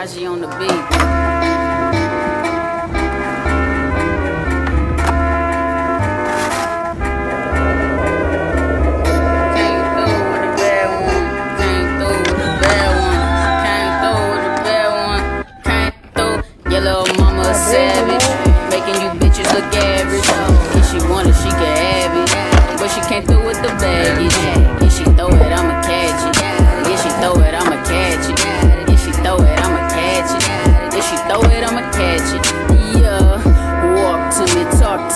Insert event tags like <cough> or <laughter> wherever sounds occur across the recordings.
Kaji on the beat. Savage. Making you bitches look average. If she want it, she can have it. But she came through with the baggage.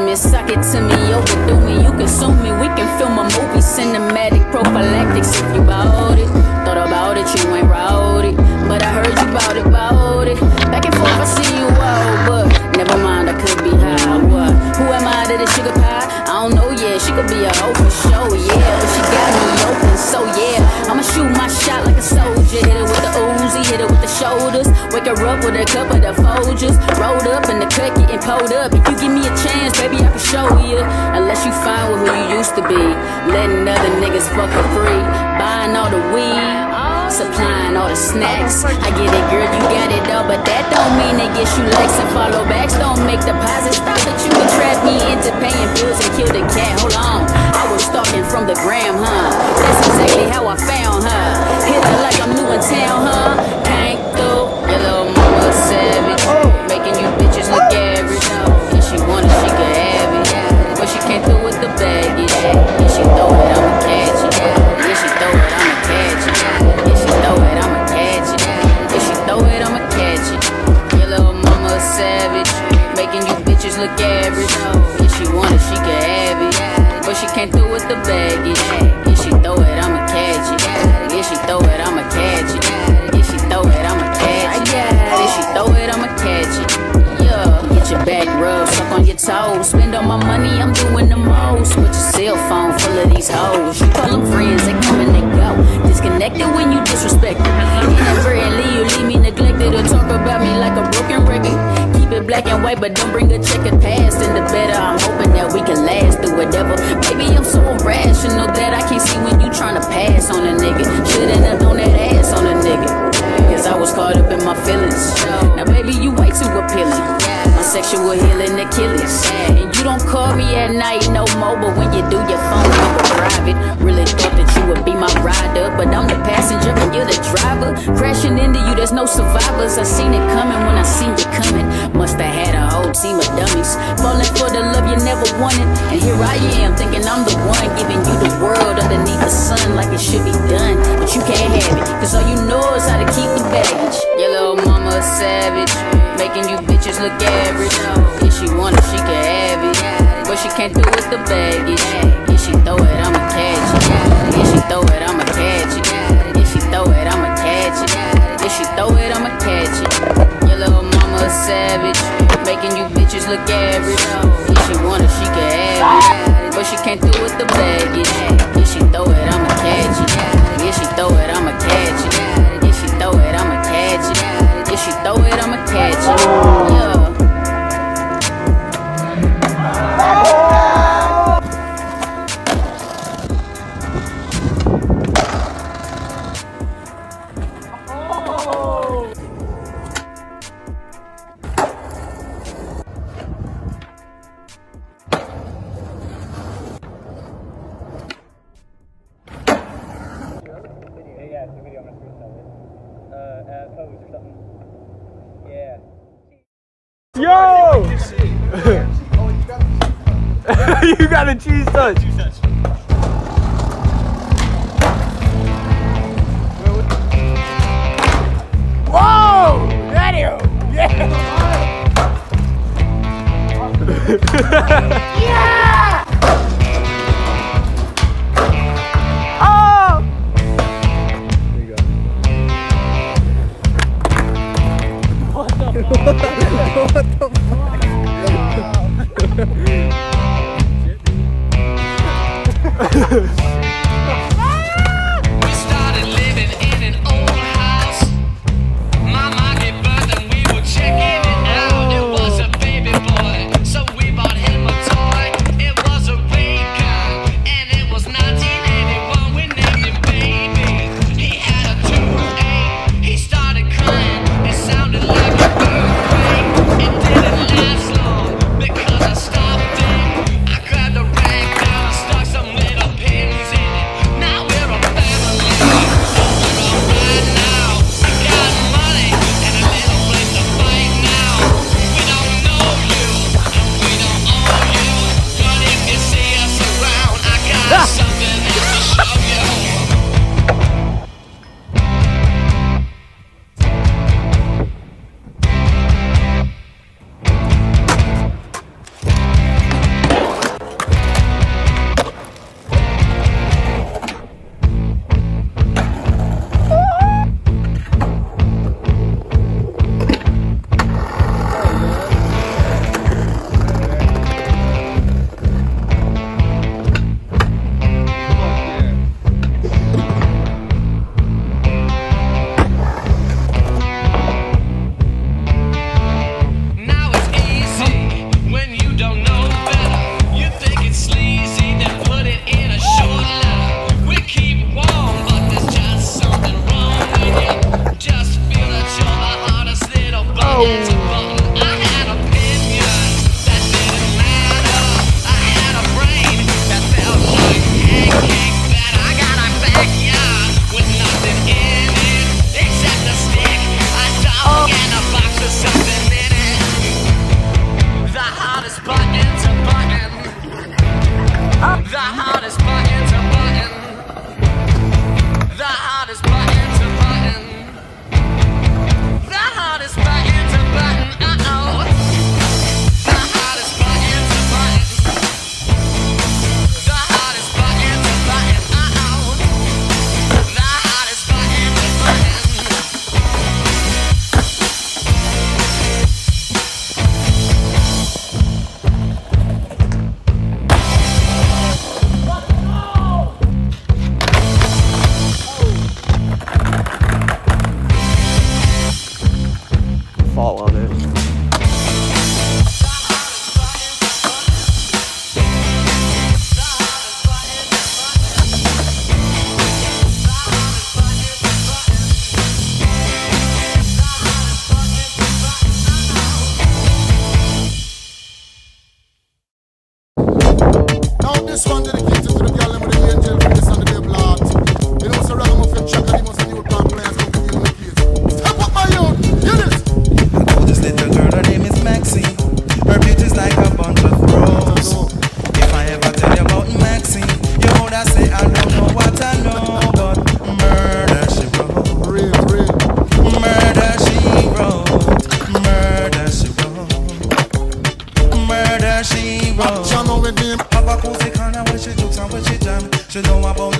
Me, suck it to me, overdo me. You consume me, we can film a movie, cinematic prophylactics if you bout it. Thought about it, you ain't it. But I heard you bout it, bout it. Back and forth, I see you out, but never mind, I could be high. What? Who am I to the sugar pie? I don't know yet. She could be a for sure, yeah. But she got me open, so yeah. I'ma shoot my shot like a soldier. Hit it with the Uzi, hit it with the shoulders. Wake her up with a cup of the Folgers. Rolled up in the cut, getting pulled up. If you give me a chance, baby, I can show you. Unless you find with who you used to be. Letting other niggas fuck for free. Buying all the weed. Supplying all the snacks. I get it, girl, you got it all, but that don't mean they get you likes and follow backs. Don't make deposits. Stop it, you can trap me into paying bills and kill the cat. Hold on, I was stalking from the gram, huh? That's exactly how I found her. Hit her like I'm new in town, huh? Came through, your little mama savage, black and white, but don't bring a checkered past in the better. I'm hoping that we can last through whatever. Baby, I'm so irrational that I can't see when you tryna pass on a nigga. Shouldn't have thrown that ass on a nigga. Cause I was caught up in my feelings. Now, baby, you way too appealing. My sexual healing Achilles. And you don't call me at night no more, but when you do, your phone number private. Really thought that you would be my there's no survivors. I seen it coming when I seen you coming. Must have had a whole team of dummies. Falling for the love you never wanted. And here I am, thinking I'm the one giving you the world underneath the sun like it should be done. But you can't have it, cause all you know is how to keep the baggage. Your little mama a savage, making you bitches look average. If she want it, she can have it. But she can't do with the baggage. Bitches look. If she want it, she can have it. But she can't do with the baggage. If she throw it, I'ma <laughs> you got a cheese touch. Whoa! Daddy! Oh, yeah! <laughs> <laughs> Oh! with him. Have a cozy kind of when she jokes and when she jam. She know about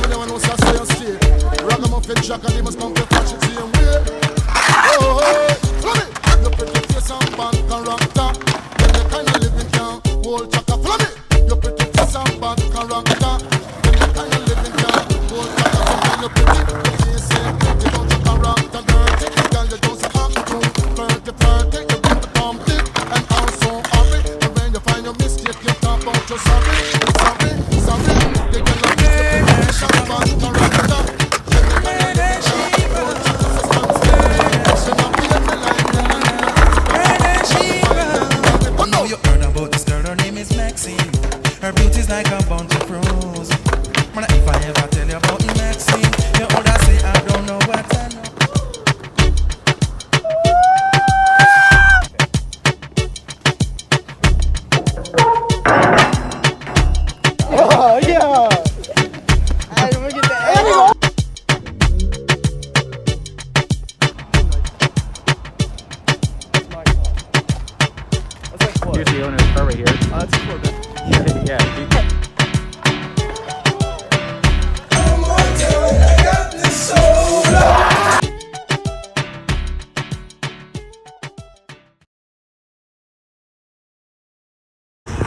down, they want to say you're straight. Jack and they must come to catch it same is like a bunch of pros. Man, if I ever tell you about Maxine, you would say I don't know what know. Oh, yeah. Get. Here's the owner's car right here. Oh, that's yeah,